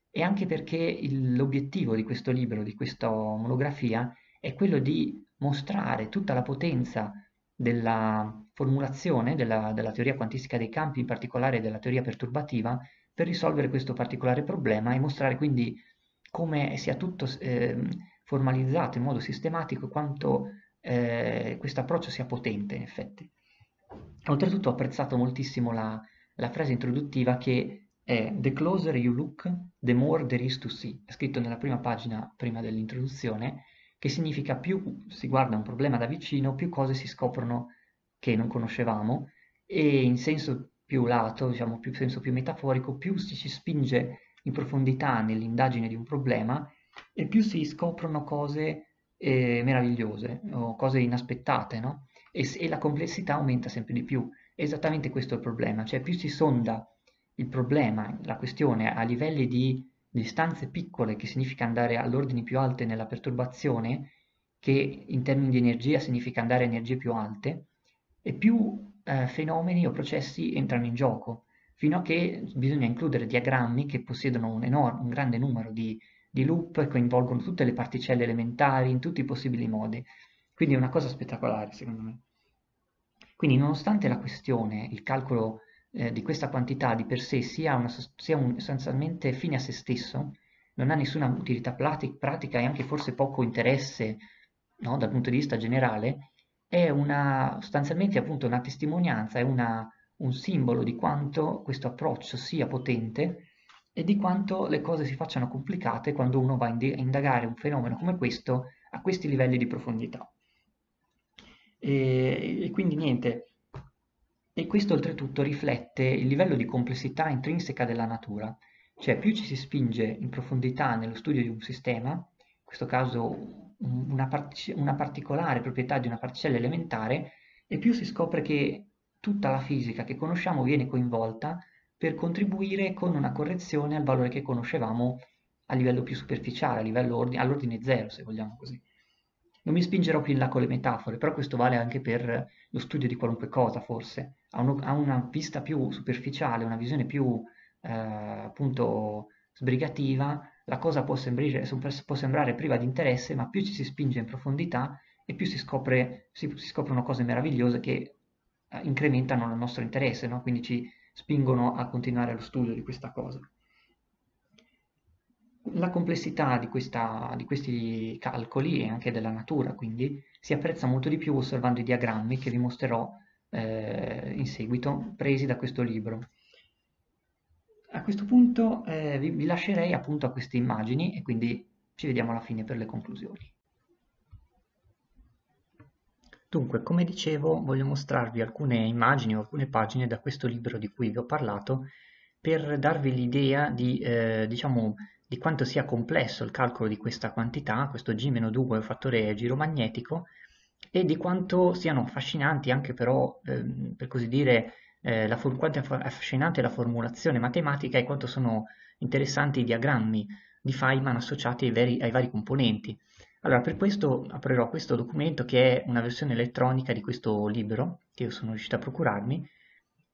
A: e anche perché l'obiettivo di questo libro, di questa monografia, è quello di mostrare tutta la potenza della formulazione della, della teoria quantistica dei campi, in particolare della teoria perturbativa, per risolvere questo particolare problema e mostrare quindi come sia tutto... Eh, formalizzato in modo sistematico quanto eh, questo approccio sia potente in effetti. Oltretutto ho apprezzato moltissimo la, la frase introduttiva che è The closer you look, the more there is to see. È scritto nella prima pagina prima dell'introduzione, che significa più si guarda un problema da vicino, più cose si scoprono che non conoscevamo e in senso più lato, diciamo più senso più metaforico, più si ci spinge in profondità nell'indagine di un problema e più si scoprono cose eh, meravigliose o cose inaspettate, no? E, e, la complessità aumenta sempre di più. Esattamente questo è il problema, cioè più si sonda il problema, la questione a livelli di distanze piccole, che significa andare all'ordine più alte nella perturbazione, che in termini di energia significa andare a energie più alte, e più eh, fenomeni o processi entrano in gioco, fino a che bisogna includere diagrammi che possiedono un, enorme, un grande numero di di loop e coinvolgono tutte le particelle elementari in tutti i possibili modi. Quindi è una cosa spettacolare, secondo me. Quindi nonostante la questione, il calcolo eh, di questa quantità di per sé sia, una, sia un, sostanzialmente fine a se stesso, non ha nessuna utilità pratica e anche forse poco interesse no, dal punto di vista generale, è una, sostanzialmente appunto una testimonianza, è una, un simbolo di quanto questo approccio sia potente e di quanto le cose si facciano complicate quando uno va a indagare un fenomeno come questo a questi livelli di profondità. E, e quindi niente, e questo oltretutto riflette il livello di complessità intrinseca della natura, cioè più ci si spinge in profondità nello studio di un sistema, in questo caso una, part una particolare proprietà di una particella elementare, e più si scopre che tutta la fisica che conosciamo viene coinvolta per contribuire con una correzione al valore che conoscevamo a livello più superficiale, a livello all'ordine zero, se vogliamo così. Non mi spingerò più in là con le metafore, però questo vale anche per lo studio di qualunque cosa, forse. Ha, uno, ha una vista più superficiale, una visione più, eh, appunto, sbrigativa, la cosa può sembrare, può sembrare, priva di interesse, ma più ci si spinge in profondità e più si, scopre, si, si scoprono cose meravigliose che eh, incrementano il nostro interesse, no? quindi ci spingono a continuare lo studio di questa cosa. La complessità di, questa, di, questi calcoli e anche della natura, quindi, si apprezza molto di più osservando i diagrammi che vi mostrerò eh, in seguito, presi da questo libro. A questo punto eh, vi, vi lascerei appunto a queste immagini e quindi ci vediamo alla fine per le conclusioni. Dunque, come dicevo, voglio mostrarvi alcune immagini o alcune pagine da questo libro di cui vi ho parlato per darvi l'idea di, eh, diciamo, di quanto sia complesso il calcolo di questa quantità, questo G-2 è un fattore giromagnetico, e di quanto siano affascinanti anche però, eh, per così dire, eh, la quanto è affascinante la formulazione matematica e quanto sono interessanti i diagrammi di Feynman associati ai, veri, ai vari componenti. Allora, per questo aprirò questo documento che è una versione elettronica di questo libro che io sono riuscito a procurarmi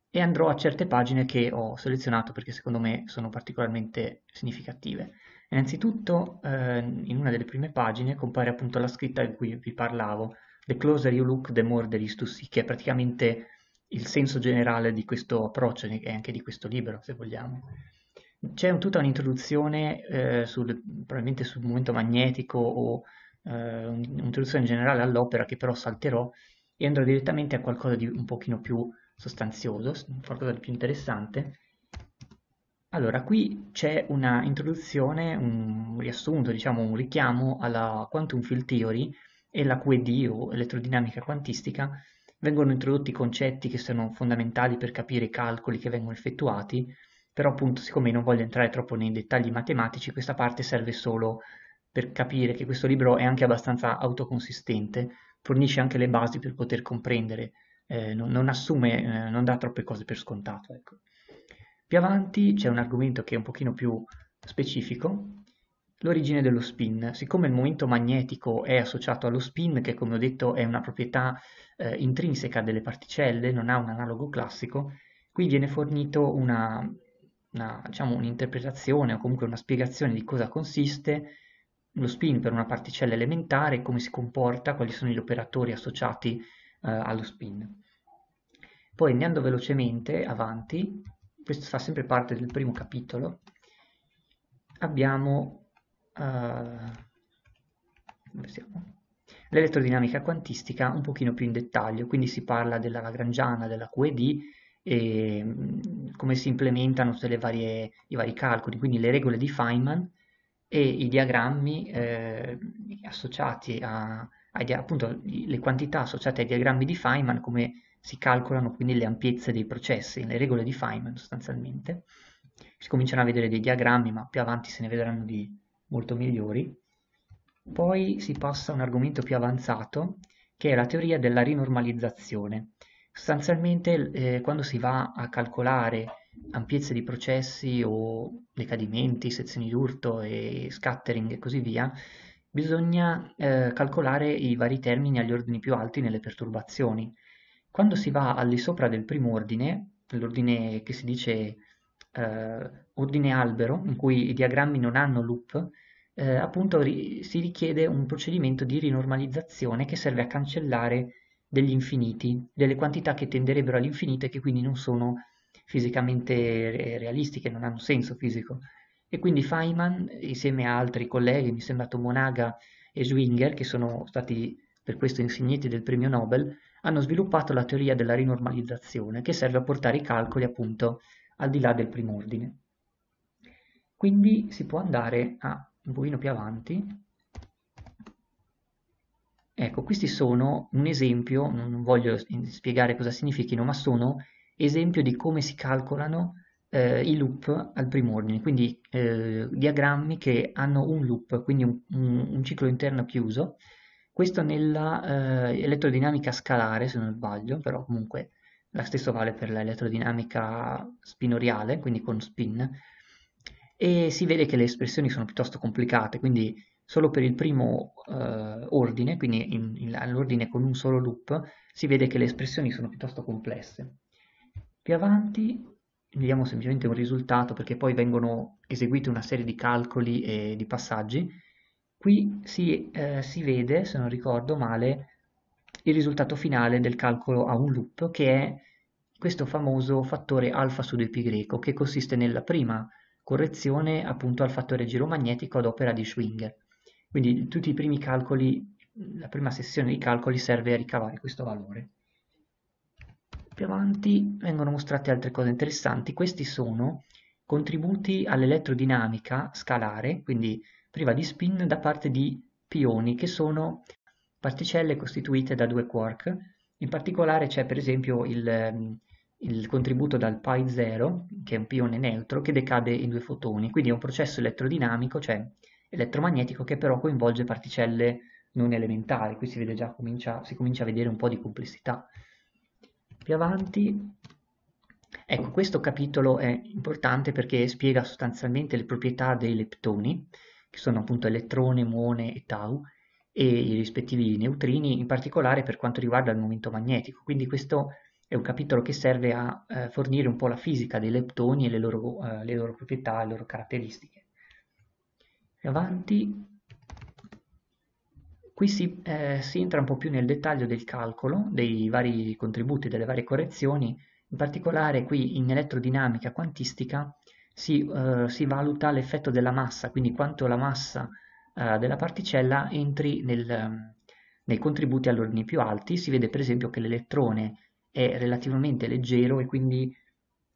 A: e andrò a certe pagine che ho selezionato perché secondo me sono particolarmente significative. Innanzitutto, eh, in una delle prime pagine compare appunto la scritta di cui vi parlavo, The closer you look, the more there is to see, che è praticamente il senso generale di questo approccio e anche di questo libro, se vogliamo. C'è un, tutta un'introduzione eh, sul, probabilmente sul momento magnetico o eh, un'introduzione generale all'opera che però salterò e andrò direttamente a qualcosa di un pochino più sostanzioso, qualcosa di più interessante. Allora, qui c'è una introduzione, un riassunto, diciamo un richiamo alla quantum field theory e la QED o elettrodinamica quantistica. Vengono introdotti concetti che sono fondamentali per capire i calcoli che vengono effettuati, però appunto siccome non voglio entrare troppo nei dettagli matematici, questa parte serve solo per capire che questo libro è anche abbastanza autoconsistente, fornisce anche le basi per poter comprendere eh, non, non, assume, eh, non dà troppe cose per scontato. Ecco. Più avanti c'è un argomento che è un pochino più specifico, l'origine dello spin. Siccome il momento magnetico è associato allo spin, che come ho detto è una proprietà eh, intrinseca delle particelle, non ha un analogo classico, qui viene fornito una, una, diciamo, un'interpretazione o comunque una spiegazione di cosa consiste lo spin per una particella elementare, come si comporta, quali sono gli operatori associati eh, allo spin. Poi andando velocemente avanti, questo fa sempre parte del primo capitolo, abbiamo l'elettrodinamica quantistica un pochino più in dettaglio, quindi si parla della Lagrangiana, della QED e mm, come si implementano tutti i vari calcoli, quindi le regole di Feynman e i diagrammi eh, associati a, appunto le quantità associate ai diagrammi di Feynman, come si calcolano quindi le ampiezze dei processi, le regole di Feynman sostanzialmente. Si cominciano a vedere dei diagrammi, ma più avanti se ne vedranno di molto migliori. Poi si passa a un argomento più avanzato, che è la teoria della rinormalizzazione. Sostanzialmente eh, quando si va a calcolare ampiezze di processi o decadimenti, sezioni d'urto e scattering e così via, bisogna eh, calcolare i vari termini agli ordini più alti nelle perturbazioni. Quando si va al di sopra del primo ordine, l'ordine che si dice eh, ordine albero, in cui i diagrammi non hanno loop, eh, appunto ri si richiede un procedimento di rinormalizzazione che serve a cancellare degli infiniti, delle quantità che tenderebbero all'infinito e che quindi non sono fisicamente realistiche, non hanno senso fisico. E quindi Feynman, insieme a altri colleghi, mi sembra Tomonaga e Schwinger, che sono stati per questo insigniti del premio Nobel, hanno sviluppato la teoria della rinormalizzazione che serve a portare i calcoli appunto al di là del primordine. Quindi si può andare a un pochino più avanti. Ecco, questi sono un esempio, non voglio spiegare cosa significhino, ma sono esempio di come si calcolano eh, i loop al primordine, quindi eh, diagrammi che hanno un loop, quindi un, un, un ciclo interno chiuso, questo nella eh, elettrodinamica scalare, se non sbaglio, però comunque la stessa vale per l'elettrodinamica spinoriale, quindi con spin, e si vede che le espressioni sono piuttosto complicate, quindi solo per il primo eh, ordine, quindi in, in, all'ordine con un solo loop, si vede che le espressioni sono piuttosto complesse. Più avanti vediamo semplicemente un risultato perché poi vengono eseguiti una serie di calcoli e di passaggi. Qui si, eh, si vede, se non ricordo male, il risultato finale del calcolo a un loop che è questo famoso fattore alfa su 2π greco che consiste nella prima correzione appunto al fattore giromagnetico ad opera di Schwinger. Quindi tutti i primi calcoli, la prima sessione di calcoli serve a ricavare questo valore. Più avanti vengono mostrate altre cose interessanti. Questi sono contributi all'elettrodinamica scalare, quindi priva di spin, da parte di pioni, che sono particelle costituite da due quark. In particolare c'è per esempio il, il contributo dal pi 0, che è un pione neutro, che decade in due fotoni. Quindi è un processo elettrodinamico, cioè elettromagnetico, che però coinvolge particelle non elementari. Qui si, vede già, comincia, si comincia a vedere un po' di complessità. Più avanti, ecco, questo capitolo è importante perché spiega sostanzialmente le proprietà dei leptoni, che sono appunto elettrone, muone e tau, e i rispettivi neutrini, in particolare per quanto riguarda il momento magnetico. Quindi questo è un capitolo che serve a eh, fornire un po' la fisica dei leptoni e le loro, eh, le loro proprietà, le loro caratteristiche. Più avanti, qui si, eh, si, entra un po' più nel dettaglio del calcolo dei vari contributi, delle varie correzioni, in particolare qui in elettrodinamica quantistica si, eh, si valuta l'effetto della massa, quindi quanto la massa eh, della particella entri nel, nei contributi all'ordine più alti, si vede per esempio che l'elettrone è relativamente leggero e quindi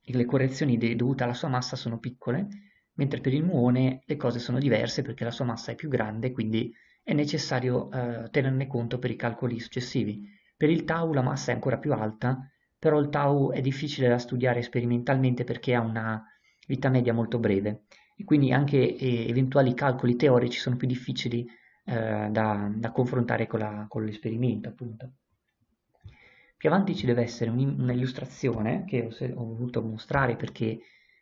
A: le correzioni dovute alla sua massa sono piccole, mentre per il muone le cose sono diverse perché la sua massa è più grande, quindi è necessario eh, tenerne conto per i calcoli successivi. Per il tau la massa è ancora più alta, però il tau è difficile da studiare sperimentalmente perché ha una vita media molto breve e quindi anche eh, eventuali calcoli teorici sono più difficili eh, da, da, confrontare con, l'esperimento appunto. Più avanti ci deve essere un'illustrazione che ho, ho voluto mostrare perché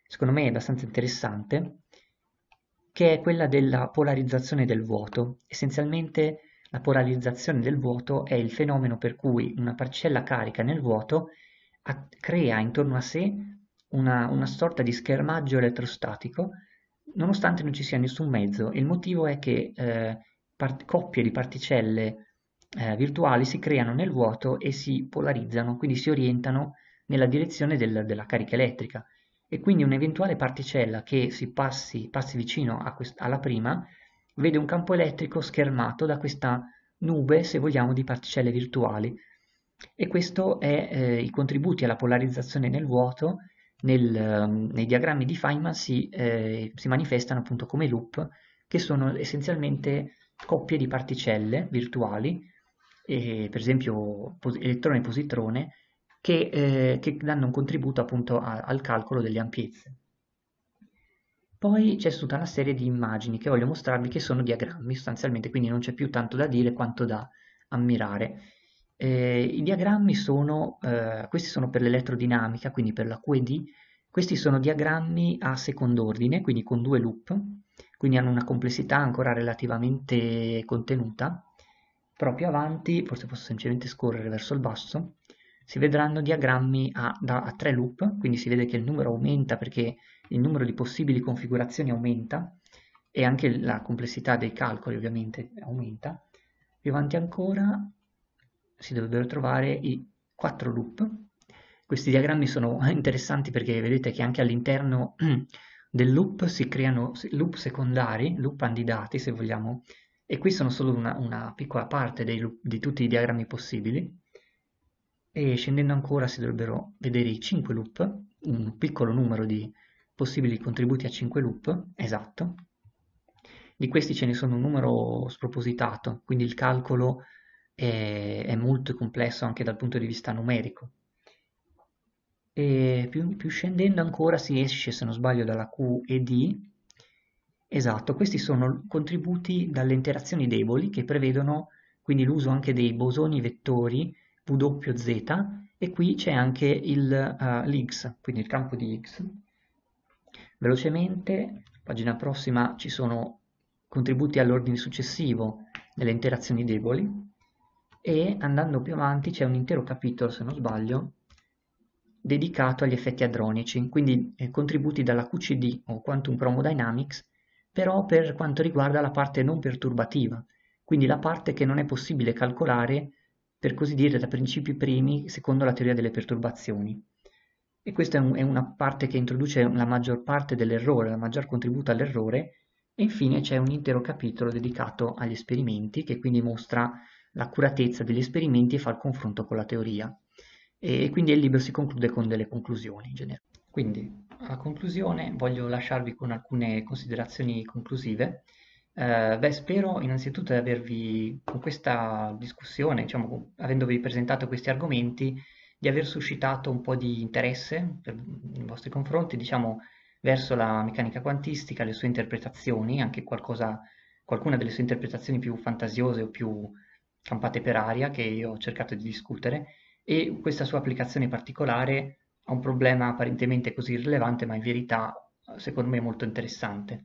A: secondo me è abbastanza interessante, che è quella della polarizzazione del vuoto. Essenzialmente la polarizzazione del vuoto è il fenomeno per cui una particella carica nel vuoto crea intorno a sé una, una sorta di schermaggio elettrostatico nonostante non ci sia nessun mezzo. Il motivo è che eh, coppie di particelle eh, virtuali si creano nel vuoto e si polarizzano, quindi si orientano nella direzione del, della carica elettrica e quindi un'eventuale particella che si passi, passi vicino alla prima vede un campo elettrico schermato da questa nube, se vogliamo, di particelle virtuali. E questo è eh, i contributi alla polarizzazione nel vuoto, nel, um, nei diagrammi di Feynman si, eh, si manifestano appunto come loop, che sono essenzialmente coppie di particelle virtuali eh, per esempio elettrone e positrone, che, eh, che, danno un contributo appunto a, al calcolo delle ampiezze. Poi c'è tutta una serie di immagini che voglio mostrarvi che sono diagrammi sostanzialmente, quindi non c'è più tanto da dire quanto da ammirare. Eh, I diagrammi sono, eh, questi sono per l'elettrodinamica, quindi per la QED, questi sono diagrammi a secondo ordine, quindi con due loop, quindi hanno una complessità ancora relativamente contenuta, più avanti, forse posso semplicemente scorrere verso il basso, si vedranno diagrammi a, da, a tre loop, quindi si vede che il numero aumenta perché il numero di possibili configurazioni aumenta e anche la complessità dei calcoli ovviamente aumenta. Più avanti ancora si dovrebbero trovare i quattro loop. Questi diagrammi sono interessanti perché vedete che anche all'interno del loop si creano loop secondari, loop andidati se vogliamo, e qui sono solo una, una piccola parte dei, di tutti i diagrammi possibili e scendendo ancora si dovrebbero vedere i 5 loop, un piccolo numero di possibili contributi a 5 loop, esatto. Di questi ce ne sono un numero spropositato, quindi il calcolo è, è molto complesso anche dal punto di vista numerico. E più, più scendendo ancora si esce, se non sbaglio, dalla Q e D. Esatto, questi sono contributi dalle interazioni deboli che prevedono quindi l'uso anche dei bosoni vettori WZ e qui c'è anche il uh, l'X, quindi il campo di X. Velocemente, pagina prossima, ci sono contributi all'ordine successivo nelle interazioni deboli e andando più avanti c'è un intero capitolo, se non sbaglio, dedicato agli effetti hadronici, quindi eh, contributi dalla QCD o Quantum Chromodynamics, però per quanto riguarda la parte non perturbativa, quindi la parte che non è possibile calcolare per così dire, da principi primi secondo la teoria delle perturbazioni. E questa è, un, è una parte che introduce la maggior parte dell'errore, la maggior contributo all'errore, e infine c'è un intero capitolo dedicato agli esperimenti, che quindi mostra l'accuratezza degli esperimenti e fa il confronto con la teoria. E quindi il libro si conclude con delle conclusioni in generale. Quindi, a conclusione, voglio lasciarvi con alcune considerazioni conclusive. Eh, beh, spero innanzitutto di avervi, con questa discussione, diciamo, avendovi presentato questi argomenti, di aver suscitato un po' di interesse per, nei vostri confronti, diciamo, verso la meccanica quantistica, le sue interpretazioni, anche qualcosa, qualcuna delle sue interpretazioni più fantasiose o più campate per aria che io ho cercato di discutere, e questa sua applicazione particolare a un problema apparentemente così irrilevante, ma in verità, secondo me, molto interessante.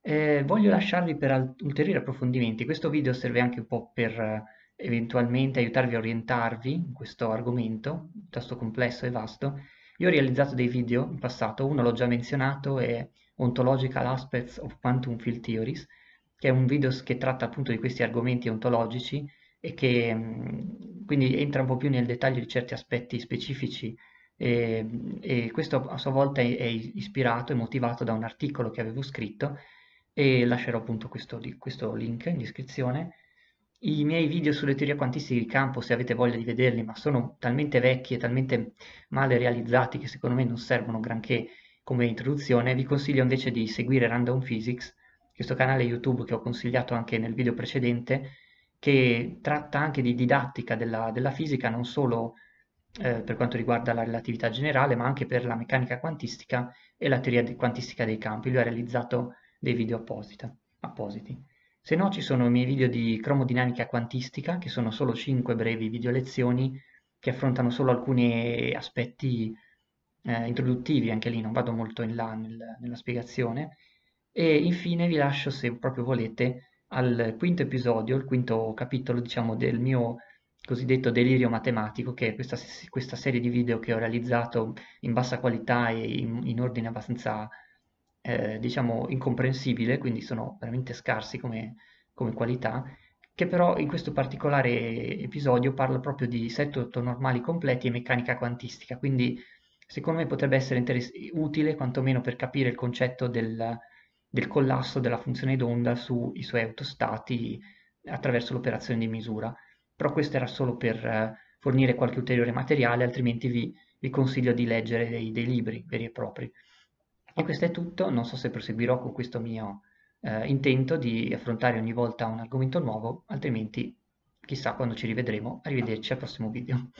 A: Eh, voglio lasciarvi per ulteriori approfondimenti. Questo video serve anche un po' per eventualmente aiutarvi a orientarvi in questo argomento, piuttosto complesso e vasto. Io ho realizzato dei video in passato, uno l'ho già menzionato, è Ontological Aspects of Quantum Field Theories, che è un video che tratta appunto di questi argomenti ontologici e che mh, quindi entra un po' più nel dettaglio di certi aspetti specifici e, e questo a sua volta è, è ispirato e motivato da un articolo che avevo scritto e lascerò appunto questo, questo link in descrizione. I miei video sulle teorie quantistiche di campo, se avete voglia di vederli, ma sono talmente vecchi e talmente male realizzati che secondo me non servono granché come introduzione, vi consiglio invece di seguire Random Physics, questo canale YouTube che ho consigliato anche nel video precedente, che tratta anche di didattica della, della fisica, non solo eh, per quanto riguarda la relatività generale, ma anche per la meccanica quantistica e la teoria quantistica dei campi. Lui ha realizzato dei video apposita, appositi. Se no ci sono i miei video di cromodinamica quantistica, che sono solo 5 brevi video lezioni che affrontano solo alcuni aspetti eh, introduttivi, anche lì non vado molto in là nel, nella spiegazione. E infine vi lascio, se proprio volete, al quinto episodio, il quinto capitolo, diciamo, del mio cosiddetto delirio matematico, che è questa, questa serie di video che ho realizzato in bassa qualità e in, in ordine abbastanza eh, diciamo incomprensibile, quindi sono veramente scarsi come, come qualità, che però in questo particolare episodio parla proprio di 7-8 normali completi e meccanica quantistica, quindi secondo me potrebbe essere utile quantomeno per capire il concetto del, del collasso della funzione d'onda sui suoi autostati attraverso l'operazione di misura. Però questo era solo per eh, fornire qualche ulteriore materiale, altrimenti vi, vi consiglio di leggere dei, dei libri veri e propri. E questo è tutto, non so se proseguirò con questo mio eh, intento di affrontare ogni volta un argomento nuovo, altrimenti chissà quando ci rivedremo, arrivederci al prossimo video.